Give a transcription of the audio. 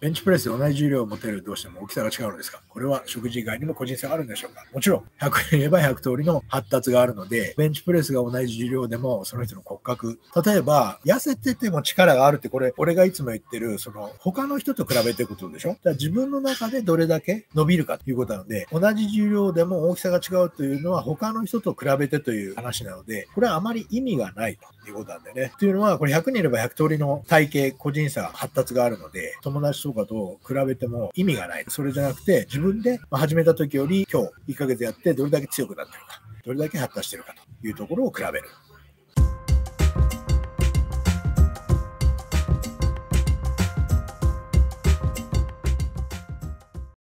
ベンチプレスで同じ重量を持てるどうしても大きさが違うのですが、これは食事以外にも個人差があるんでしょうか？もちろん、100いれば100通りの発達があるので、ベンチプレスが同じ重量でもその人の骨格、例えば、痩せてても力があるって、これ、俺がいつも言ってる、その、他の人と比べていくことでしょ？だから自分の中でどれだけ伸びるかということなので、同じ重量でも大きさが違うというのは他の人と比べてという話なので、これはあまり意味がないということなんでね。というのは、これ100人いれば100通りの体型、個人差、発達があるので、友達とかと比べても意味がない。それじゃなくて、自分で始めた時より今日1ヶ月やってどれだけ強くなってるか、どれだけ発達してるかというところを比べる。